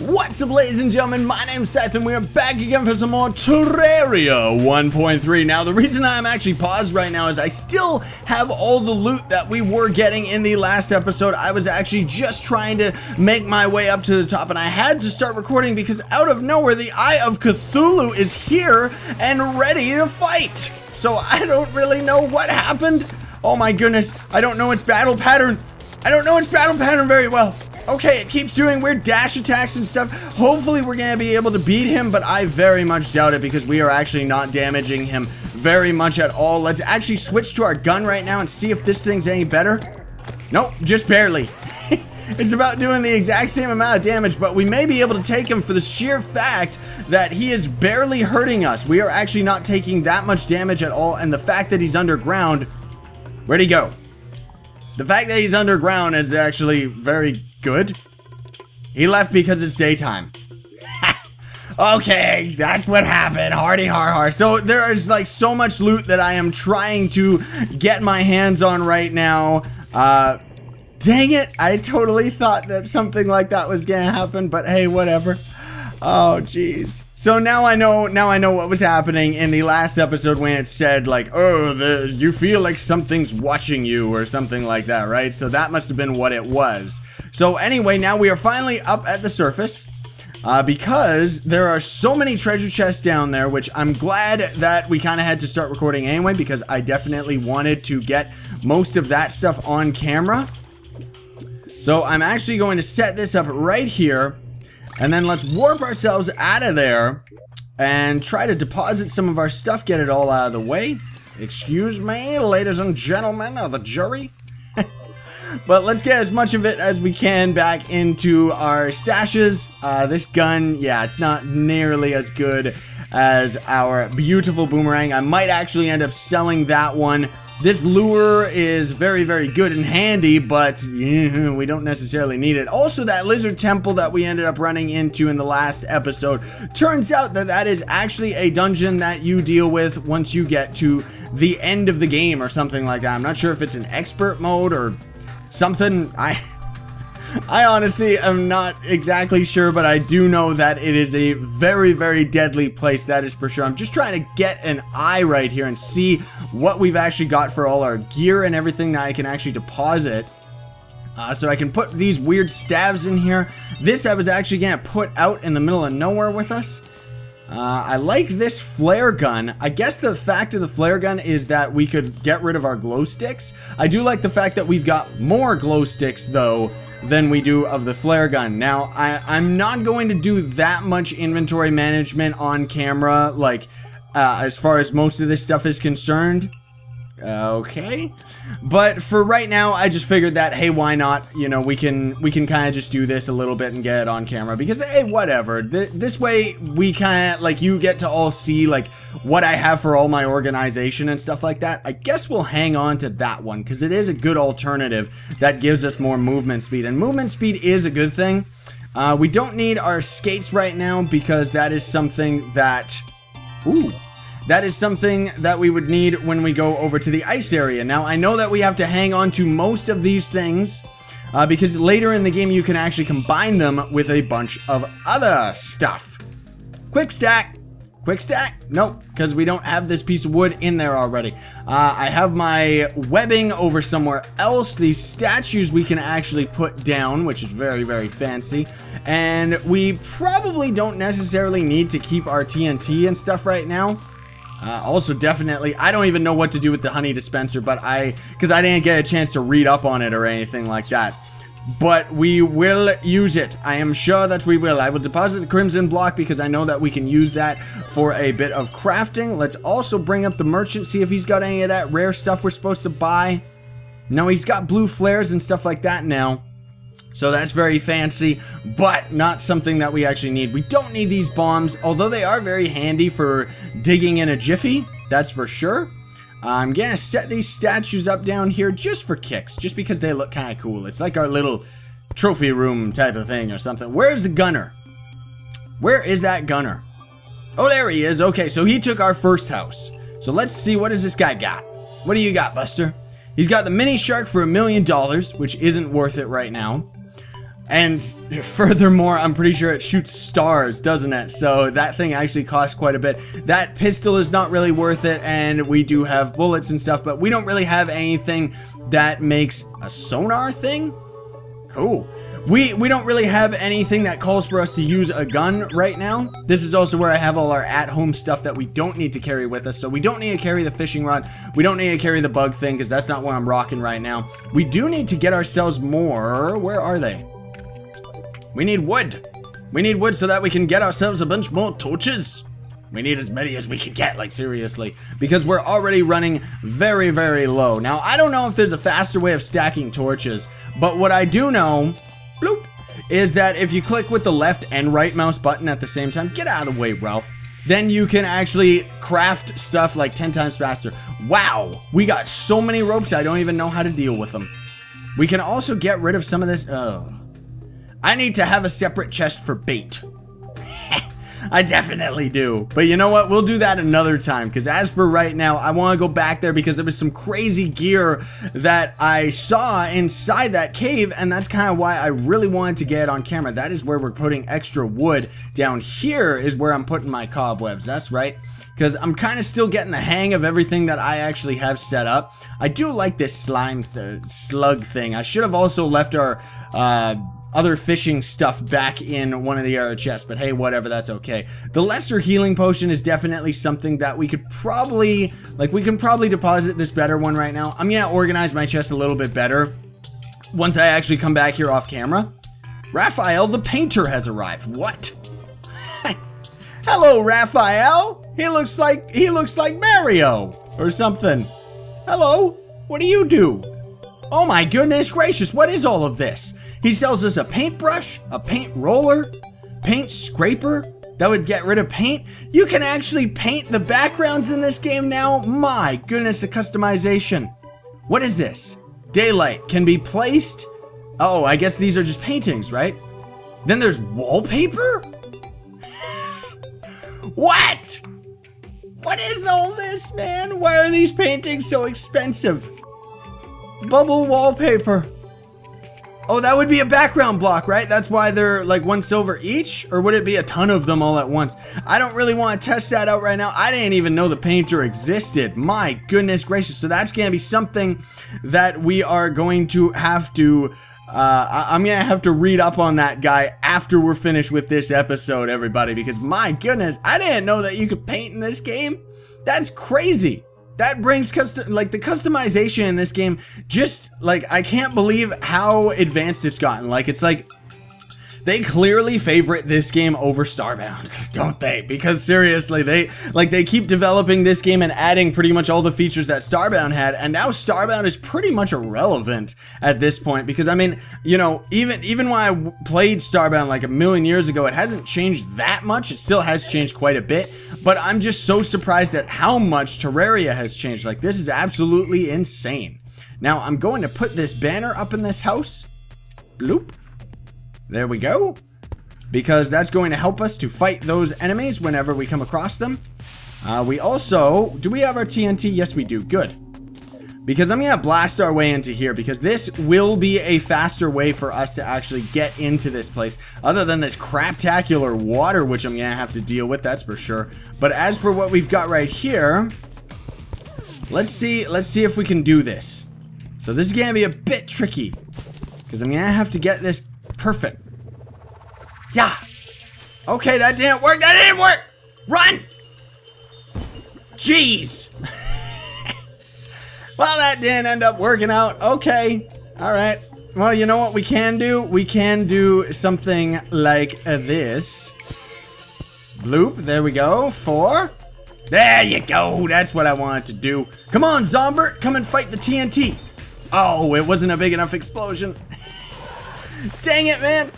What's up ladies and gentlemen, my name's Seth and we are back again for some more Terraria 1.3. Now the reason I'm actually paused right now is I still have all the loot that we were getting in the last episode. I was actually just trying to make my way up to the top and I had to start recording because out of nowhere the Eye of Cthulhu is here and ready to fight. So I don't really know what happened. Oh my goodness, I don't know its battle pattern. I don't know its battle pattern very well. Okay, it keeps doing weird dash attacks and stuff. Hopefully we're going to be able to beat him, but I very much doubt it because we are actually not damaging him very much at all. Let's actually switch to our gun right now and see if this thing's any better. Nope, just barely. it's about doing the exact same amount of damage, but we may be able to take him for the sheer fact that he is barely hurting us. We are actually not taking that much damage at all, and the fact that he's underground... Where'd he go? The fact that he's underground is actually very good. He left because it's daytime. okay, that's what happened. Hardy har har. So there is like so much loot that I am trying to get my hands on right now. Uh, dang it. I totally thought that something like that was gonna happen, but hey, whatever. Oh, jeez. So now I know now I know what was happening in the last episode when it said like, oh, the, you feel like something's watching you or something like that, right? So that must have been what it was. So anyway, now we are finally up at the surface. Uh, because there are so many treasure chests down there, which I'm glad that we kind of had to start recording anyway, because I definitely wanted to get most of that stuff on camera. So I'm actually going to set this up right here, and then let's warp ourselves out of there and try to deposit some of our stuff, get it all out of the way. Excuse me, ladies and gentlemen of the jury. but let's get as much of it as we can back into our stashes. Uh, this gun, yeah, it's not nearly as good as our beautiful boomerang. I might actually end up selling that one this lure is very, very good and handy, but we don't necessarily need it. Also, that lizard temple that we ended up running into in the last episode, turns out that that is actually a dungeon that you deal with once you get to the end of the game or something like that. I'm not sure if it's an expert mode or something. I I honestly am not exactly sure, but I do know that it is a very, very deadly place, that is for sure. I'm just trying to get an eye right here and see what we've actually got for all our gear and everything that I can actually deposit. Uh, so I can put these weird stabs in here. This I was actually going to put out in the middle of nowhere with us. Uh, I like this flare gun. I guess the fact of the flare gun is that we could get rid of our glow sticks. I do like the fact that we've got more glow sticks, though, than we do of the flare gun. Now, I, I'm not going to do that much inventory management on camera, like, uh, as far as most of this stuff is concerned. Okay. But for right now, I just figured that, hey, why not? You know, we can we can kind of just do this a little bit and get it on camera because, hey, whatever. Th this way, we kind of, like, you get to all see, like, what I have for all my organization and stuff like that. I guess we'll hang on to that one because it is a good alternative that gives us more movement speed. And movement speed is a good thing. Uh, we don't need our skates right now because that is something that... Ooh, that is something that we would need when we go over to the ice area. Now, I know that we have to hang on to most of these things uh, because later in the game you can actually combine them with a bunch of other stuff. Quick stack. Quick stack? Nope, because we don't have this piece of wood in there already. Uh, I have my webbing over somewhere else. These statues we can actually put down, which is very, very fancy. And we probably don't necessarily need to keep our TNT and stuff right now. Uh, also, definitely, I don't even know what to do with the honey dispenser, but I, because I didn't get a chance to read up on it or anything like that. But we will use it. I am sure that we will. I will deposit the crimson block because I know that we can use that for a bit of crafting. Let's also bring up the merchant, see if he's got any of that rare stuff we're supposed to buy. No, he's got blue flares and stuff like that now. So that's very fancy, but not something that we actually need. We don't need these bombs, although they are very handy for digging in a jiffy, that's for sure. I'm gonna set these statues up down here just for kicks, just because they look kind of cool. It's like our little trophy room type of thing or something. Where's the gunner? Where is that gunner? Oh, there he is. Okay, so he took our first house. So let's see, what does this guy got? What do you got, Buster? He's got the mini shark for a million dollars, which isn't worth it right now. And furthermore, I'm pretty sure it shoots stars, doesn't it? So that thing actually costs quite a bit. That pistol is not really worth it, and we do have bullets and stuff, but we don't really have anything that makes a sonar thing? Cool. We, we don't really have anything that calls for us to use a gun right now. This is also where I have all our at-home stuff that we don't need to carry with us. So we don't need to carry the fishing rod. We don't need to carry the bug thing because that's not what I'm rocking right now. We do need to get ourselves more... Where are they? We need wood. We need wood so that we can get ourselves a bunch more torches. We need as many as we can get, like seriously, because we're already running very, very low. Now, I don't know if there's a faster way of stacking torches, but what I do know, bloop, is that if you click with the left and right mouse button at the same time, get out of the way, Ralph, then you can actually craft stuff like 10 times faster. Wow, we got so many ropes, I don't even know how to deal with them. We can also get rid of some of this, oh. I need to have a separate chest for bait. I definitely do. But you know what? We'll do that another time. Because as for right now, I want to go back there because there was some crazy gear that I saw inside that cave. And that's kind of why I really wanted to get it on camera. That is where we're putting extra wood. Down here is where I'm putting my cobwebs. That's right because I'm kind of still getting the hang of everything that I actually have set up. I do like this slime th slug thing. I should have also left our uh, other fishing stuff back in one of the arrow chests, but hey, whatever, that's okay. The lesser healing potion is definitely something that we could probably, like, we can probably deposit this better one right now. I'm gonna organize my chest a little bit better once I actually come back here off camera. Raphael the painter has arrived. What? Hello, Raphael. He looks like he looks like Mario or something. Hello. What do you do? Oh my goodness gracious, what is all of this? He sells us a paintbrush, a paint roller, paint scraper that would get rid of paint. You can actually paint the backgrounds in this game now. My goodness, the customization. What is this? Daylight can be placed. Oh, I guess these are just paintings, right? Then there's wallpaper? what? What is all this, man? Why are these paintings so expensive? Bubble wallpaper. Oh, that would be a background block, right? That's why they're like one silver each? Or would it be a ton of them all at once? I don't really want to test that out right now. I didn't even know the painter existed. My goodness gracious. So that's going to be something that we are going to have to... Uh, I'm gonna have to read up on that guy after we're finished with this episode, everybody, because my goodness, I didn't know that you could paint in this game. That's crazy that brings custom like the customization in this game just like I can't believe how advanced it's gotten like it's like they clearly favorite this game over Starbound, don't they? Because seriously, they like they keep developing this game and adding pretty much all the features that Starbound had, and now Starbound is pretty much irrelevant at this point. Because I mean, you know, even even when I played Starbound like a million years ago, it hasn't changed that much. It still has changed quite a bit, but I'm just so surprised at how much Terraria has changed. Like this is absolutely insane. Now I'm going to put this banner up in this house. Bloop. There we go. Because that's going to help us to fight those enemies whenever we come across them. Uh, we also... Do we have our TNT? Yes, we do. Good. Because I'm going to blast our way into here because this will be a faster way for us to actually get into this place. Other than this craptacular water, which I'm going to have to deal with, that's for sure. But as for what we've got right here, let's see, let's see if we can do this. So this is going to be a bit tricky because I'm going to have to get this Perfect. Yeah. Okay, that didn't work. That didn't work. Run. Jeez. well, that didn't end up working out. Okay. All right. Well, you know what we can do? We can do something like this. Bloop. There we go. Four. There you go. That's what I wanted to do. Come on, Zombert. Come and fight the TNT. Oh, it wasn't a big enough explosion. Dang it, man.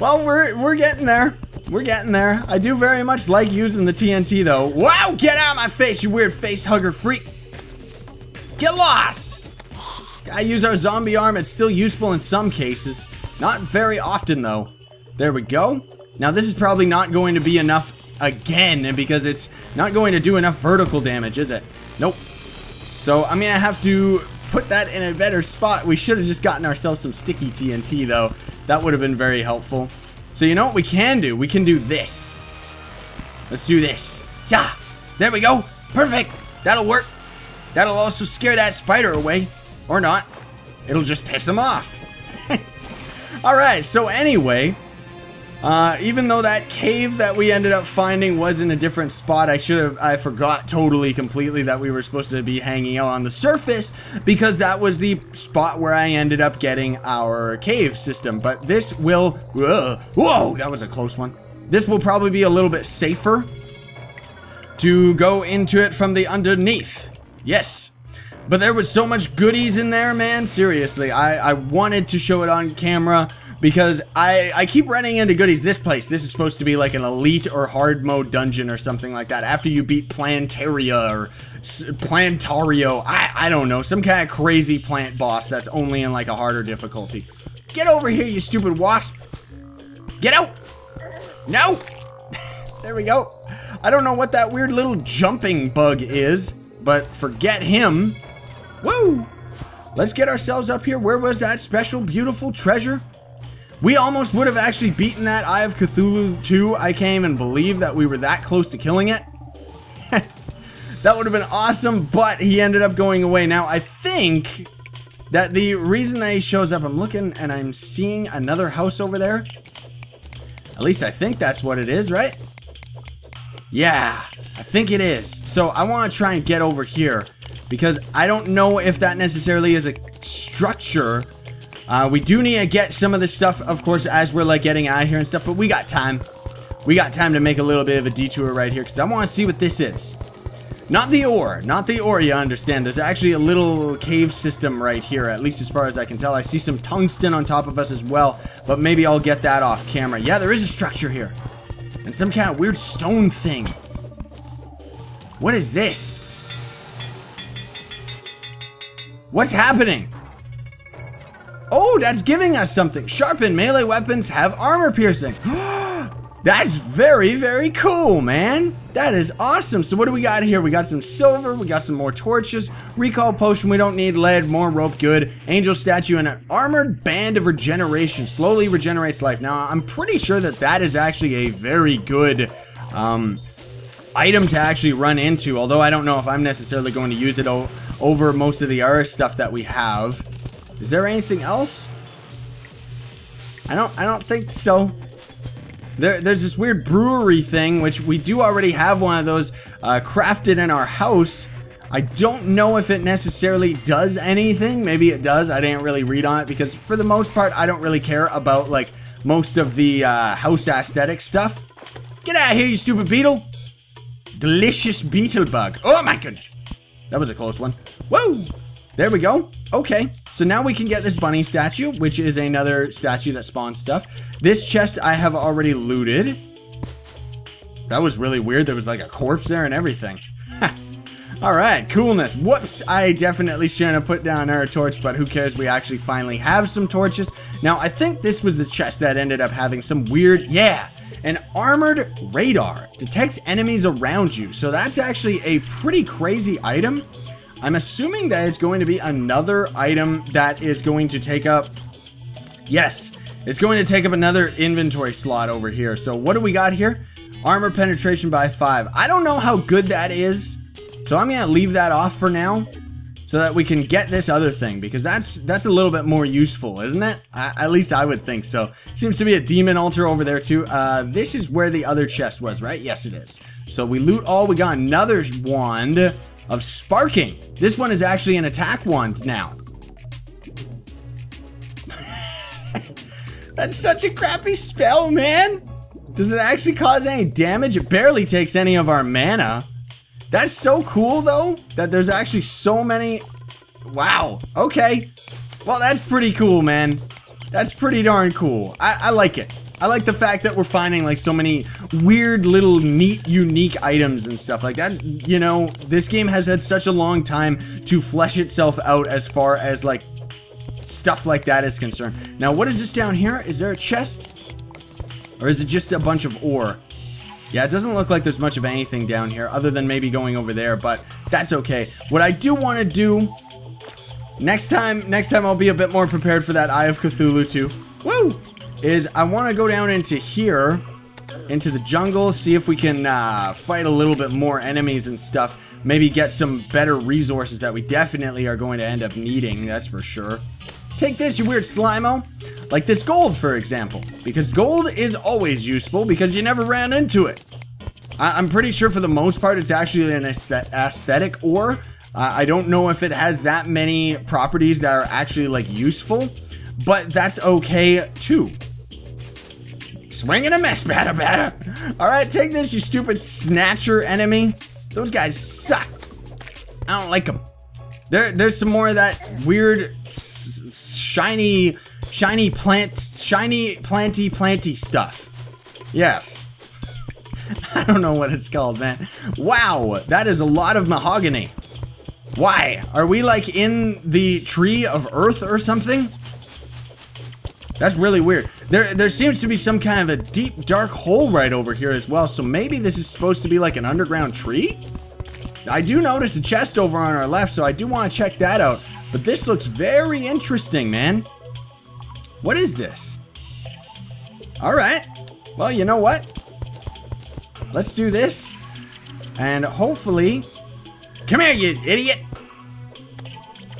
Well, we're, we're getting there. We're getting there. I do very much like using the TNT, though. Wow, get out of my face, you weird face hugger freak. Get lost. Gotta use our zombie arm. It's still useful in some cases. Not very often, though. There we go. Now, this is probably not going to be enough again because it's not going to do enough vertical damage, is it? Nope. So I'm going to have to put that in a better spot. We should have just gotten ourselves some sticky TNT, though. That would have been very helpful. So you know what we can do? We can do this. Let's do this. Yeah, there we go. Perfect. That'll work. That'll also scare that spider away. Or not. It'll just piss him off. Alright, so anyway, uh, even though that cave that we ended up finding was in a different spot, I should have, I forgot totally completely that we were supposed to be hanging out on the surface because that was the spot where I ended up getting our cave system. But this will, whoa, whoa that was a close one. This will probably be a little bit safer to go into it from the underneath. Yes. But there was so much goodies in there, man. Seriously, I, I wanted to show it on camera because I, I keep running into goodies. This place, this is supposed to be like an elite or hard mode dungeon or something like that. After you beat Plantaria or Plantario, I, I don't know, some kind of crazy plant boss that's only in like a harder difficulty. Get over here, you stupid wasp. Get out. No. there we go. I don't know what that weird little jumping bug is, but forget him. Woo! Let's get ourselves up here. Where was that special, beautiful treasure? We almost would have actually beaten that Eye of Cthulhu too. I can't even believe that we were that close to killing it. that would have been awesome, but he ended up going away. Now, I think that the reason that he shows up, I'm looking and I'm seeing another house over there. At least I think that's what it is, right? Yeah, I think it is. So I want to try and get over here because I don't know if that necessarily is a structure uh, we do need to get some of this stuff, of course, as we're like getting out of here and stuff, but we got time. We got time to make a little bit of a detour right here because I want to see what this is. Not the ore, not the ore, you understand. There's actually a little cave system right here, at least as far as I can tell. I see some tungsten on top of us as well, but maybe I'll get that off camera. Yeah, there is a structure here. And some kind of weird stone thing. What is this? What's happening? Oh, that's giving us something. Sharpened melee weapons have armor piercing. that's very, very cool, man. That is awesome. So what do we got here? We got some silver. We got some more torches. Recall potion. We don't need lead. More rope. Good. Angel statue and an armored band of regeneration. Slowly regenerates life. Now, I'm pretty sure that that is actually a very good um, item to actually run into. Although I don't know if I'm necessarily going to use it over most of the other stuff that we have. Is there anything else? I don't I don't think so. There, there's this weird brewery thing, which we do already have one of those uh, crafted in our house. I don't know if it necessarily does anything. Maybe it does. I didn't really read on it because for the most part, I don't really care about like most of the uh, house aesthetic stuff. Get out of here, you stupid beetle. Delicious beetle bug. Oh my goodness. That was a close one. Whoa. There we go. Okay, so now we can get this bunny statue, which is another statue that spawns stuff. This chest I have already looted. That was really weird. There was like a corpse there and everything. All right, coolness. Whoops, I definitely shouldn't have put down our torch, but who cares? We actually finally have some torches. Now, I think this was the chest that ended up having some weird, yeah, an armored radar. Detects enemies around you. So that's actually a pretty crazy item. I'm assuming that it's going to be another item that is going to take up... Yes, it's going to take up another inventory slot over here. So what do we got here? Armor penetration by 5. I don't know how good that is. So I'm going to leave that off for now. So that we can get this other thing. Because that's that's a little bit more useful, isn't it? I, at least I would think so. Seems to be a demon altar over there too. Uh, this is where the other chest was, right? Yes, it is. So we loot all. We got another wand of sparking. This one is actually an attack wand now. That's such a crappy spell, man. Does it actually cause any damage? It barely takes any of our mana. That's so cool, though, that there's actually so many... Wow. Okay. Well, that's pretty cool, man. That's pretty darn cool. I, I like it. I like the fact that we're finding like so many weird little neat unique items and stuff like that. You know, this game has had such a long time to flesh itself out as far as like stuff like that is concerned. Now, what is this down here? Is there a chest? Or is it just a bunch of ore? Yeah, it doesn't look like there's much of anything down here other than maybe going over there, but that's okay. What I do want to do next time, next time I'll be a bit more prepared for that Eye of Cthulhu too. Woo! is I want to go down into here, into the jungle, see if we can uh, fight a little bit more enemies and stuff. Maybe get some better resources that we definitely are going to end up needing, that's for sure. Take this, you weird Slimo. Like this gold, for example. Because gold is always useful because you never ran into it. I am pretty sure for the most part it's actually an aesthetic ore. Uh, I don't know if it has that many properties that are actually like useful, but that's okay too. Swinging a mess, batter batter. All right, take this, you stupid snatcher enemy. Those guys suck. I don't like them. There, there's some more of that weird, shiny, shiny plant, shiny planty planty stuff. Yes. I don't know what it's called, man. Wow, that is a lot of mahogany. Why? Are we like in the tree of earth or something? That's really weird. There, there seems to be some kind of a deep, dark hole right over here as well. So maybe this is supposed to be like an underground tree? I do notice a chest over on our left, so I do want to check that out. But this looks very interesting, man. What is this? All right. Well, you know what? Let's do this. And hopefully... Come here, you idiot!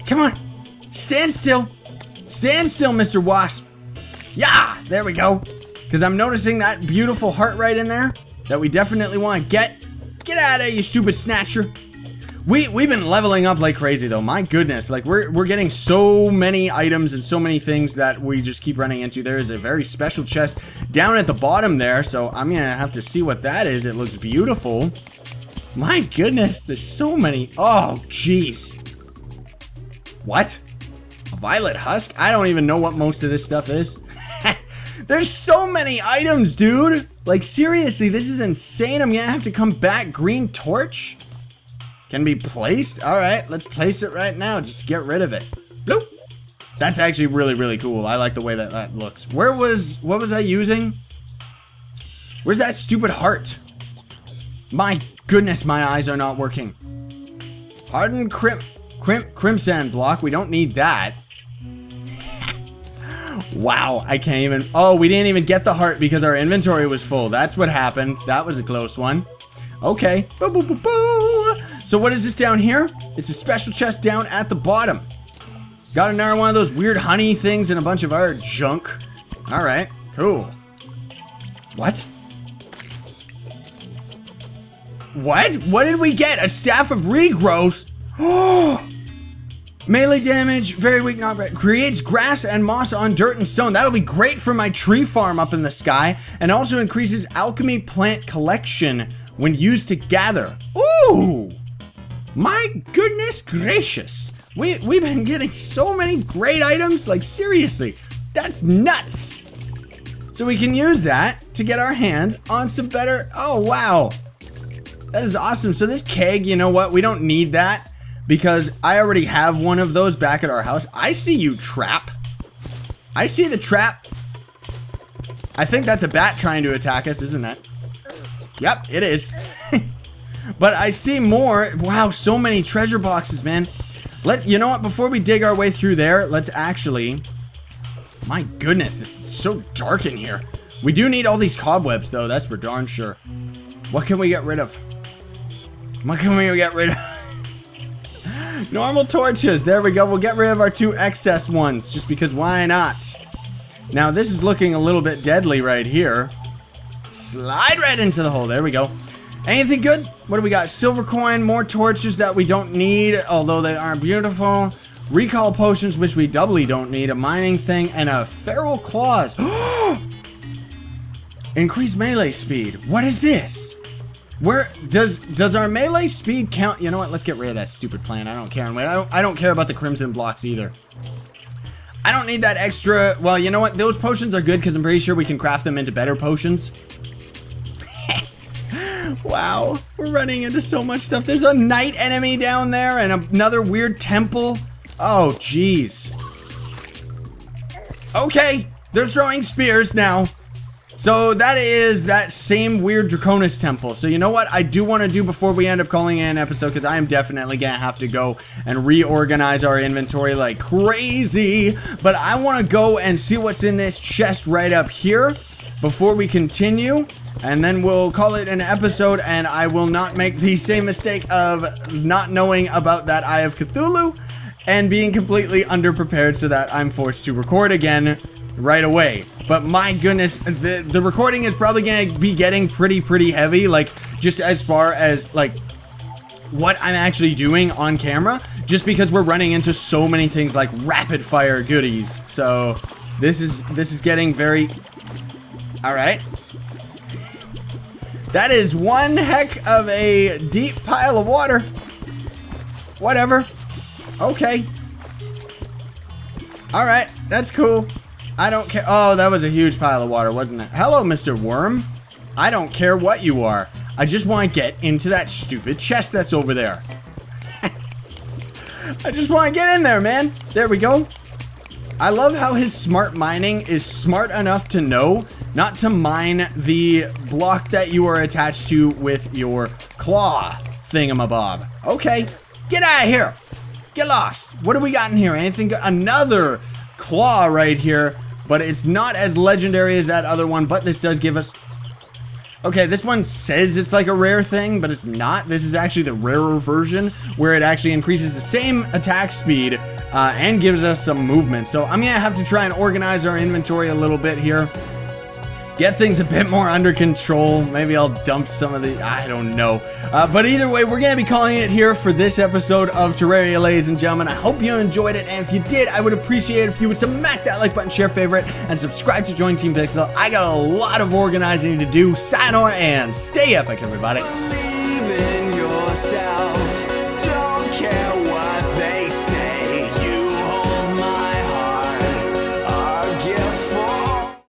Come on! Stand still! Stand still, Mr. Wasp! Yeah! There we go. Because I'm noticing that beautiful heart right in there that we definitely want to get. Out of here, you stupid snatcher! We, we've been leveling up like crazy though, my goodness. Like we're, we're getting so many items and so many things that we just keep running into. There is a very special chest down at the bottom there, so I'm gonna have to see what that is. It looks beautiful. My goodness, there's so many. Oh, jeez. What? A violet husk? I don't even know what most of this stuff is. there's so many items, dude. Like seriously, this is insane. I'm gonna have to come back green torch? Can be placed? Alright, let's place it right now just to get rid of it. Bloop. That's actually really, really cool. I like the way that that looks. Where was, what was I using? Where's that stupid heart? My goodness, my eyes are not working. Hardened crim, crim, crimson block. We don't need that. Wow, I can't even. Oh, we didn't even get the heart because our inventory was full. That's what happened. That was a close one. Okay. Boo, boo, boo, so what is this down here? It's a special chest down at the bottom. Got another one of those weird honey things and a bunch of other junk. All right, cool. What? What? What did we get? A staff of regrowth? Oh! Melee damage, very weak, not. Creates grass and moss on dirt and stone. That'll be great for my tree farm up in the sky. And also increases alchemy plant collection when used to gather. Ooh! My goodness gracious. We, we've been getting so many great items. Like, seriously, that's nuts. So we can use that to get our hands on some better... Oh, wow. That is awesome. So this keg, you know what? We don't need that because I already have one of those back at our house. I see you, trap. I see the trap. I think that's a bat trying to attack us, isn't it? Yep, it is. but I see more. Wow, so many treasure boxes, man. Let You know what? Before we dig our way through there, let's actually... My goodness, this is so dark in here. We do need all these cobwebs, though. That's for darn sure. What can we get rid of? What can we get rid of? Normal torches. There we go. We'll get rid of our two excess ones, just because why not? Now, this is looking a little bit deadly right here. Slide right into the hole. There we go. Anything good? What do we got? Silver coin, more torches that we don't need, although they aren't beautiful. Recall potions, which we doubly don't need. A mining thing, and a feral claws. Increase melee speed. What is this? Where does does our melee speed count? You know what? Let's get rid of that stupid plan. I don't care. I don't, I don't care about the crimson blocks either. I don't need that extra. Well, you know what? Those potions are good because I'm pretty sure we can craft them into better potions. Wow, we're running into so much stuff. There's a night enemy down there and another weird temple. Oh, jeez. Okay, they're throwing spears now. So that is that same weird Draconis temple. So you know what I do want to do before we end up calling an episode because I am definitely going to have to go and reorganize our inventory like crazy. But I want to go and see what's in this chest right up here before we continue. And then we'll call it an episode and I will not make the same mistake of not knowing about that Eye of Cthulhu and being completely underprepared so that I'm forced to record again right away. But my goodness, the, the recording is probably going to be getting pretty, pretty heavy. Like, just as far as, like, what I'm actually doing on camera. Just because we're running into so many things like rapid fire goodies. So, this is, this is getting very... Alright. That is one heck of a deep pile of water. Whatever. Okay. Alright, that's cool. I don't care. Oh, that was a huge pile of water, wasn't it? Hello, Mr. Worm. I don't care what you are. I just want to get into that stupid chest that's over there. I just want to get in there, man. There we go. I love how his smart mining is smart enough to know not to mine the block that you are attached to with your claw thingamabob. Okay, get out of here. Get lost. What do we got in here? Anything? Another claw right here but it's not as legendary as that other one, but this does give us... Okay, this one says it's like a rare thing, but it's not. This is actually the rarer version, where it actually increases the same attack speed uh, and gives us some movement. So I'm going to have to try and organize our inventory a little bit here get things a bit more under control. Maybe I'll dump some of the, I don't know. Uh, but either way, we're going to be calling it here for this episode of Terraria, ladies and gentlemen. I hope you enjoyed it, and if you did, I would appreciate if you would smack that like button, share favorite, and subscribe to join Team Pixel. I got a lot of organizing to do. Sayonara and stay epic, everybody.